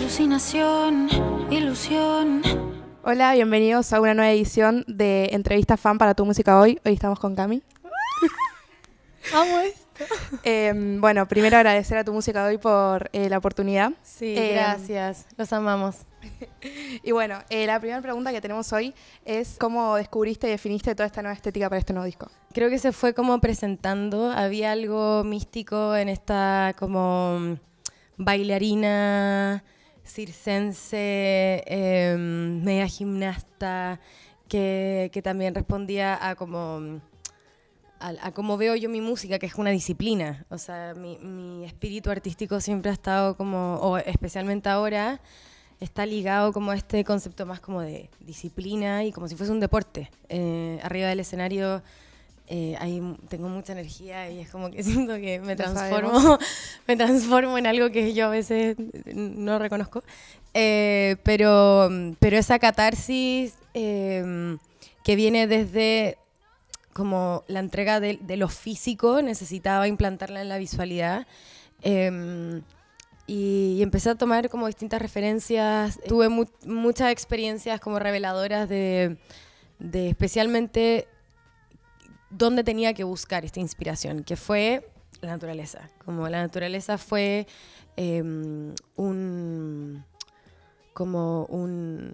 Alucinación, ilusión. Hola, bienvenidos a una nueva edición de Entrevista Fan para tu música hoy. Hoy estamos con Cami. Amo esto. Eh, bueno, primero agradecer a tu música hoy por eh, la oportunidad. Sí, Eh, gracias. Los amamos. Y bueno, eh, la primera pregunta que tenemos hoy es cómo descubriste y definiste toda esta nueva estética para este nuevo disco. Creo que se fue como presentando. Había algo místico en esta como bailarina circense, em, media gimnasta, que, que también respondía a como a, a cómo veo yo mi música, que es una disciplina. O sea, mi, mi espíritu artístico siempre ha estado como, o especialmente ahora, está ligado como a este concepto más como de disciplina y como si fuese un deporte. Eh, arriba del escenario eh, ahí tengo mucha energía y es como que siento que me transformo, me transformo en algo que yo a veces no reconozco. Eh, pero, pero esa catarsis eh, que viene desde como la entrega de, de lo físico, necesitaba implantarla en la visualidad. Em, y, y empecé a tomar como distintas referencias. Tuve mu- muchas experiencias como reveladoras de, de especialmente dónde tenía que buscar esta inspiración, que fue la naturaleza. Como la naturaleza fue em, un como un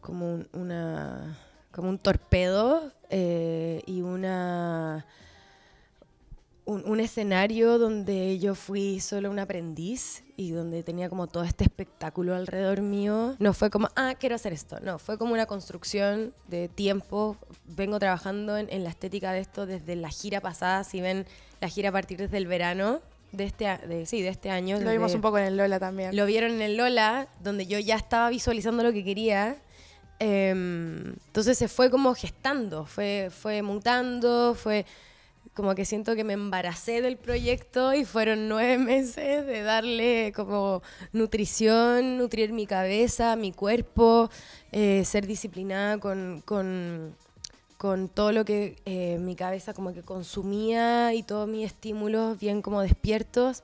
como un, como un torpedo eh, y una un, un escenario donde yo fui solo un aprendiz y donde tenía como todo este espectáculo alrededor mío. No fue como, ah, quiero hacer esto. No, fue como una construcción de tiempo. Vengo trabajando en, en la estética de esto desde la gira pasada. Si ven la gira a partir desde el verano de este, de, sí, de este año. Lo vimos un poco en el Lola también. lo vieron en el Lola, donde yo ya estaba visualizando lo que quería. Em, entonces se fue como gestando, fue, fue mutando, fue como que siento que me embaracé del proyecto y fueron nueve meses de darle como nutrición, nutrir mi cabeza, mi cuerpo, eh, ser disciplinada con, con, con todo lo que eh, mi cabeza como que consumía y todos mis estímulos bien como despiertos.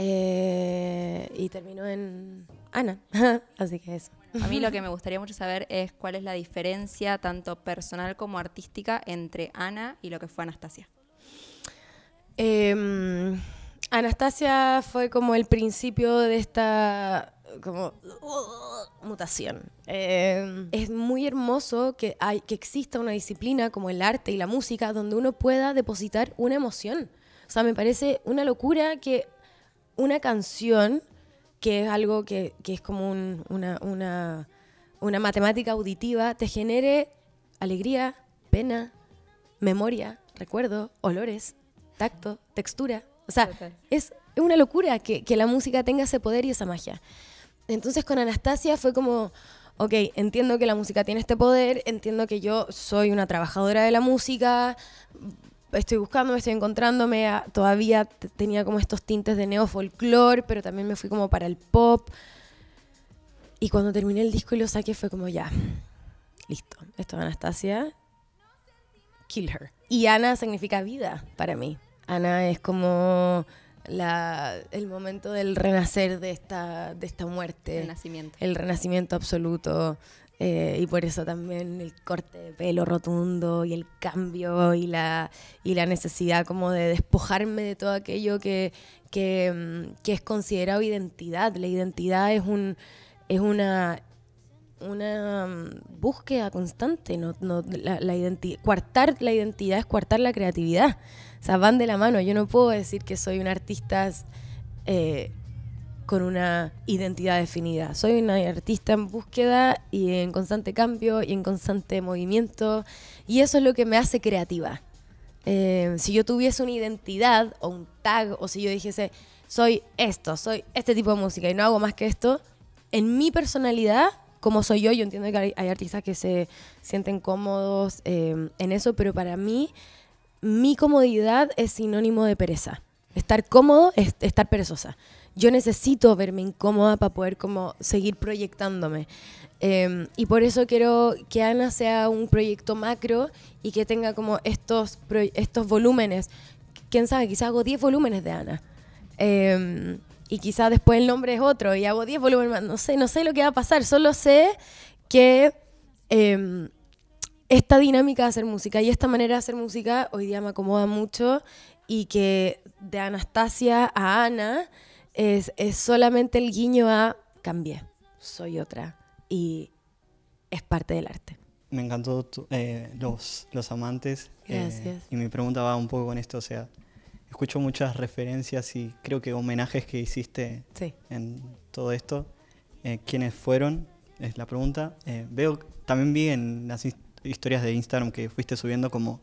Eh, y terminó en Ana. Así que eso. A mí lo que me gustaría mucho saber es cuál es la diferencia, tanto personal como artística, entre Ana y lo que fue Anastasia. Em, Anastasia fue como el principio de esta como mutación. Em, es muy hermoso que, hay, que exista una disciplina como el arte y la música donde uno pueda depositar una emoción. O sea, me parece una locura que una canción, que es algo que, que es como un- una, una, una matemática auditiva, te genere alegría, pena, memoria, recuerdo, olores, tacto, textura. O sea, Total. es una locura que, que la música tenga ese poder y esa magia. Entonces con Anastasia fue como, ok, entiendo que la música tiene este poder, entiendo que yo soy una trabajadora de la música, estoy buscando, me estoy encontrándome, todavía tenía como estos tintes de neofolclore, pero también me fui como para el pop. Y cuando terminé el disco y lo saqué fue como ya, listo, esto es Anastasia, kill her. Y Ana significa vida para mí. Ana es como la, el momento del renacer de esta, de esta muerte El nacimiento. el renacimiento absoluto. eh, y por eso también el corte de pelo rotundo y el cambio y la, y la necesidad como de despojarme de todo aquello que, que, mm, que es considerado identidad. La identidad es, un, es una, una mm, búsqueda constante. No, no, la, la identi- coartar la identidad es coartar la creatividad. O sea, van de la mano. Yo no puedo decir que soy un artista eh, con una identidad definida. Soy una artista en búsqueda y en constante cambio y en constante movimiento. Y eso es lo que me hace creativa. Eh, si yo tuviese una identidad o un tag, o si yo dijese, soy esto, soy este tipo de música y no hago más que esto, en mi personalidad, como soy yo, yo entiendo que hay, hay artistas que se sienten cómodos eh, en eso, pero para mí, mi comodidad es sinónimo de pereza. Estar cómodo es estar perezosa. Yo necesito verme incómoda para poder como seguir proyectándome. Eh, y por eso quiero que Ana sea un proyecto macro y que tenga como estos, estos volúmenes. Quién sabe, quizás hago 10 volúmenes de Ana. Eh, y quizás después el nombre es otro y hago 10 volúmenes más. No sé, no sé lo que va a pasar, solo sé que em, esta dinámica de hacer música y esta manera de hacer música hoy día me acomoda mucho y que de Anastasia a Ana es, es solamente el guiño a cambié, soy otra y es parte del arte. Me encantó tu- eh, los, los amantes. eh, Gracias. y mi pregunta va un poco con esto, o sea, escucho muchas referencias y creo que homenajes que hiciste Sí. en todo esto. Eh, ¿Quiénes fueron? Es la pregunta. Eh, veo, también vi en las his- historias de Instagram que fuiste subiendo como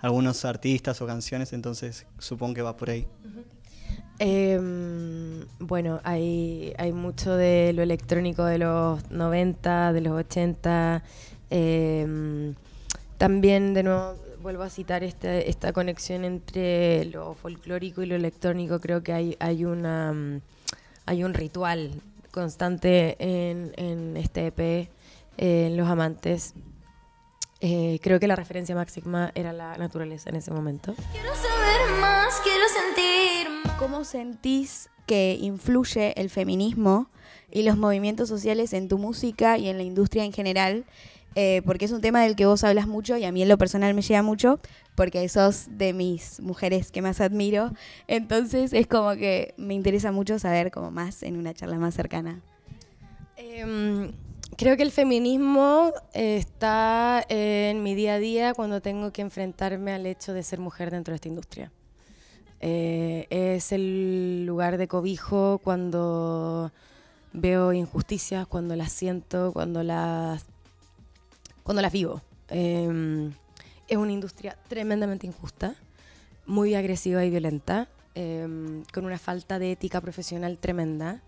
algunos artistas o canciones, entonces supongo que va por ahí. Em, bueno, hay, hay mucho de lo electrónico de los 90, de los 80. em, también, de nuevo, vuelvo a citar este- esta conexión entre lo folclórico y lo electrónico. Creo que hay, hay, una, mm, hay un ritual constante en, en este EP, eh, en Los Amantes. Eh, creo que la referencia máxima era la naturaleza en ese momento. Quiero saber más, quiero sentir más. ¿Cómo sentís que influye el feminismo y los movimientos sociales en tu música y en la industria en general? Eh, porque es un tema del que vos hablas mucho y a mí en lo personal me llega mucho porque sos de mis mujeres que más admiro. Entonces es como que me interesa mucho saber como más en una charla más cercana. Em, creo que el feminismo eh, está en mi día a día cuando tengo que enfrentarme al hecho de ser mujer dentro de esta industria. Eh, es el lugar de cobijo cuando veo injusticias, cuando las siento, cuando las, cuando las vivo. Em, es una industria tremendamente injusta, muy agresiva y violenta, em, con una falta de ética profesional tremenda.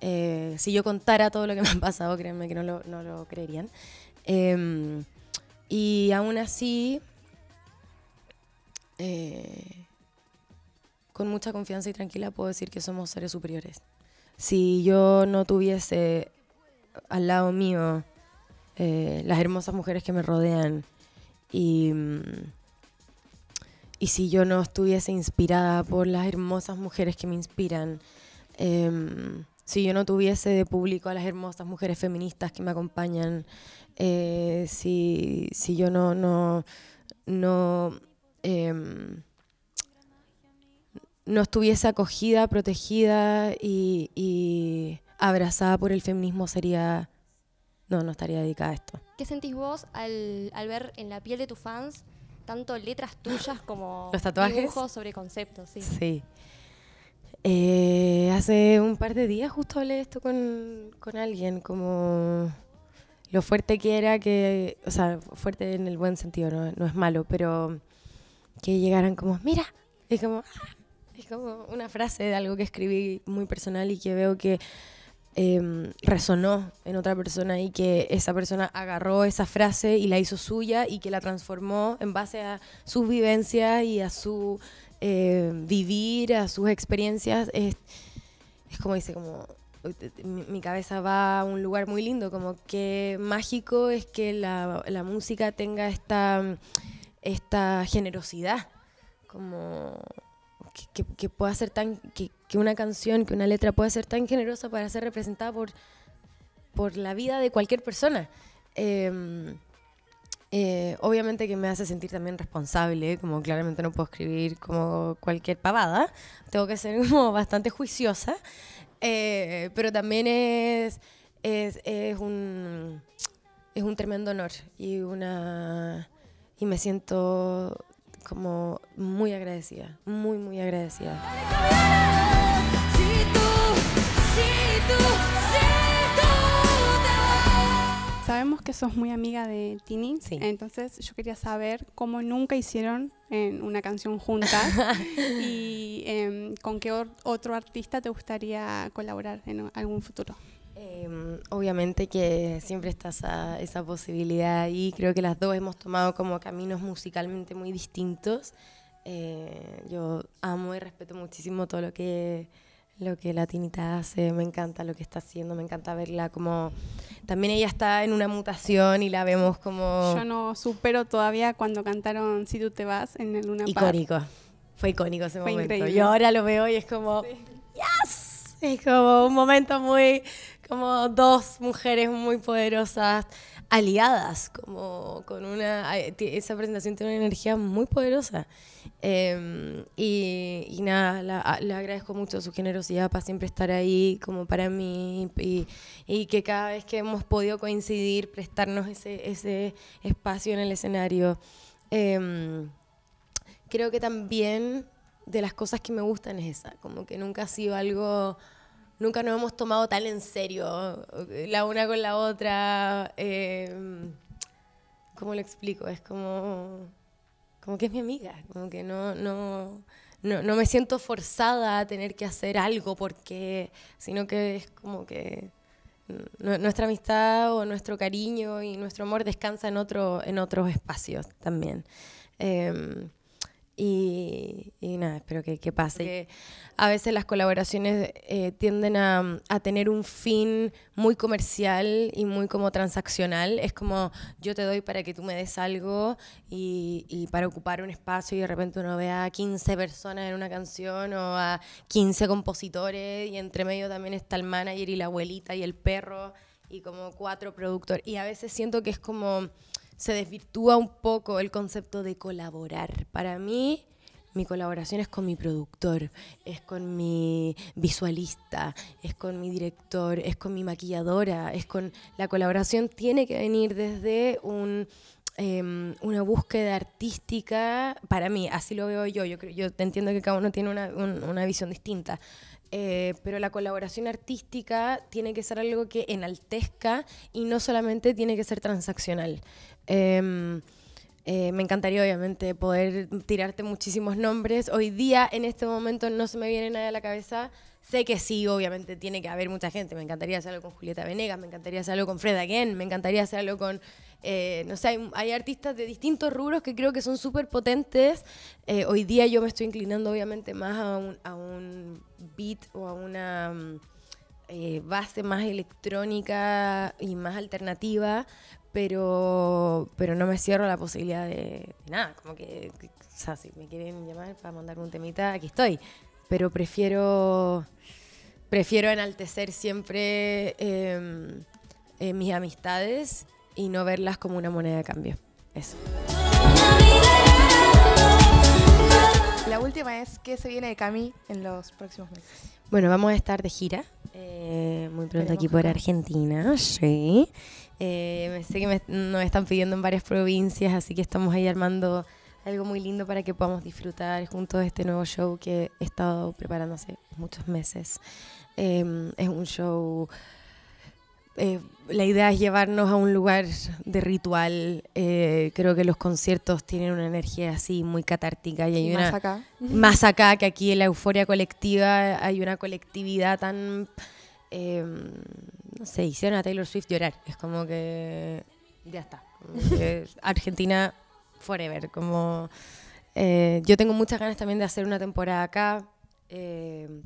Eh, si yo contara todo lo que me ha pasado, créanme que no lo, no lo creerían. Em, y aún así, eh, con mucha confianza y tranquila puedo decir que somos seres superiores. Si yo no tuviese al lado mío eh, las hermosas mujeres que me rodean y, mm, y si yo no estuviese inspirada por las hermosas mujeres que me inspiran, em, si yo no tuviese de público a las hermosas mujeres feministas que me acompañan, eh, si, si yo no, no, no, em, no estuviese acogida, protegida y, y abrazada por el feminismo, sería. No, no estaría dedicada a esto. ¿Qué sentís vos al, al ver en la piel de tus fans tanto letras tuyas como ¿Los tatuajes? dibujos sobre conceptos? Sí. Sí. Eh, hace un par de días justo hablé esto con, con alguien, como lo fuerte que era que, o sea, fuerte en el buen sentido, no, no es malo, pero que llegaran como, mira, es como, "Ah", es como una frase de algo que escribí muy personal y que veo que em, resonó en otra persona y que esa persona agarró esa frase y la hizo suya y que la transformó en base a sus vivencias y a su eh, vivir, a sus experiencias. Es, como dice, como mi, mi cabeza va a un lugar muy lindo, como que mágico es que la, la música tenga esta, esta generosidad, como que, que- pueda ser tan, que, que una canción, que una letra pueda ser tan generosa para ser representada por, por la vida de cualquier persona. Em, eh, obviamente que me hace sentir también responsable, como claramente no puedo escribir como cualquier pavada, tengo que ser como bastante juiciosa, eh, pero también es, es, es un, es un tremendo honor y, una, y me siento como muy agradecida, muy, muy agradecida. Sabemos que sos muy amiga de Tini, Sí. entonces yo quería saber cómo nunca hicieron en una canción juntas y em, con qué otro artista te gustaría colaborar en algún futuro. Em, obviamente que siempre está esa, esa posibilidad y creo que las dos hemos tomado como caminos musicalmente muy distintos. Eh, yo amo y respeto muchísimo todo lo que, lo que la Tinita hace, me encanta lo que está haciendo, me encanta verla como... También ella está en una mutación y la vemos como Yo no supero todavía cuando cantaron Si tú te vas en el Luna Park. icónico. Fue icónico ese Fue momento. increíble. Yo ahora lo veo y es como... ¡Yes! Es como un momento muy, como dos mujeres muy poderosas, aliadas, como con una, esa presentación tiene una energía muy poderosa. Eh, y, y nada, le agradezco mucho su generosidad para siempre estar ahí como para mí y, y que cada vez que hemos podido coincidir, prestarnos ese, ese espacio en el escenario. Em, creo que también de las cosas que me gustan es esa, como que nunca ha sido algo, nunca nos hemos tomado tan en serio la una con la otra. eh, ¿Cómo lo explico? Es como, como que es mi amiga, como que no, no, no, me siento forzada a tener que hacer algo porque, sino que es como que nu- nuestra amistad o nuestro cariño y nuestro amor descansa en, otro, en otros espacios también. Em, y, nada, espero que, que pase. A veces las colaboraciones eh, tienden a, a tener un fin muy comercial y muy como transaccional. Es como yo te doy para que tú me des algo y, y para ocupar un espacio y de repente uno ve a 15 personas en una canción o a 15 compositores y entre medio también está el manager y la abuelita y el perro y como cuatro productores. Y a veces siento que es como se desvirtúa un poco el concepto de colaborar. Para mí, mi colaboración es con mi productor, es con mi visualista, es con mi director, es con mi maquilladora, es con la colaboración tiene que venir desde un em, una búsqueda artística para mí, así lo veo yo. Yo, yo entiendo que cada uno tiene una, un- una visión distinta. Eh, pero la colaboración artística tiene que ser algo que enaltezca y no solamente tiene que ser transaccional. Em, eh, me encantaría, obviamente, poder tirarte muchísimos nombres. Hoy día, en este momento, no se me viene nada a la cabeza. Sé que sí, obviamente, tiene que haber mucha gente. Me encantaría hacerlo con Julieta Venegas, me encantaría hacerlo con Fred Again, me encantaría hacerlo con. Eh, no sé, hay, hay artistas de distintos rubros que creo que son súper potentes. Eh, hoy día yo me estoy inclinando, obviamente, más a un, beat o a una. mm, eh, base más electrónica y más alternativa, pero, pero no me cierro la posibilidad de, nada, como que, o sea, si me quieren llamar para mandarme un temita, aquí estoy, pero prefiero, prefiero enaltecer siempre em, mis amistades y no verlas como una moneda de cambio, eso. La última es, ¿qué se viene de Cami en los próximos meses? Bueno, vamos a estar de gira eh, muy pronto aquí por. Argentina, sí. Eh, sé que me, nos están pidiendo en varias provincias, así que estamos ahí armando algo muy lindo para que podamos disfrutar juntos de este nuevo show que he estado preparando hace muchos meses. Eh, es un show... eh, la idea es llevarnos a un lugar de ritual. eh, creo que los conciertos tienen una energía así muy catártica y hay Y una más acá. más acá que aquí en la euforia colectiva. Hay una colectividad tan eh, no sé hicieron a Taylor Swift llorar. Es como que ya está. Que Argentina forever. Como eh, yo tengo muchas ganas también de hacer una temporada acá.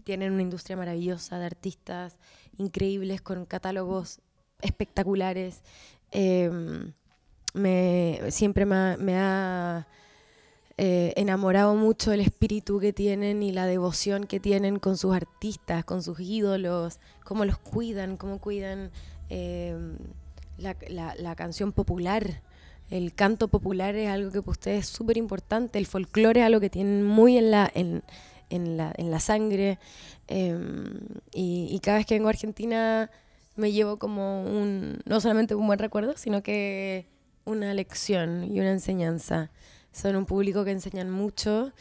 Tienen una industria maravillosa de artistas increíbles con catálogos espectaculares eh, me siempre me ha- eh, enamorado mucho el espíritu que tienen y la devoción que tienen con sus artistas, con sus ídolos, cómo los cuidan, cómo cuidan eh, la, canción popular. El canto popular es algo que para ustedes es súper importante, el folclore es algo que tienen muy en la, en la, en la sangre. eh, y, y cada vez que vengo a Argentina me llevo como un, no solamente un buen recuerdo, sino que una lección y una enseñanza. Son un público que enseñan mucho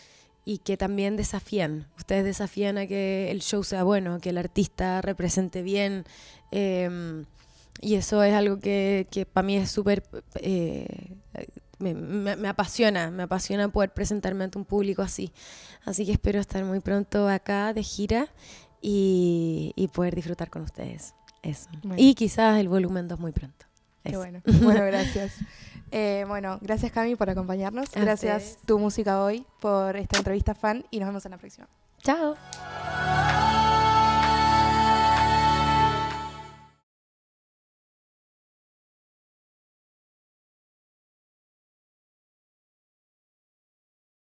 y que también desafían. Ustedes desafían a que el show sea bueno, que el artista represente bien. eh, y eso es algo que, que para mí es súper... eh, me, me- me apasiona, me apasiona poder presentarme ante un público así. Así que espero estar muy pronto acá de gira y, y poder disfrutar con ustedes. Eso. Bueno. Y quizás el volumen 2 muy pronto. Qué Eso. bueno. Bueno, gracias. Eh, bueno, gracias Cami por acompañarnos. A gracias ustedes. Tu Música Hoy por esta entrevista fan y nos vemos en la próxima. Chao.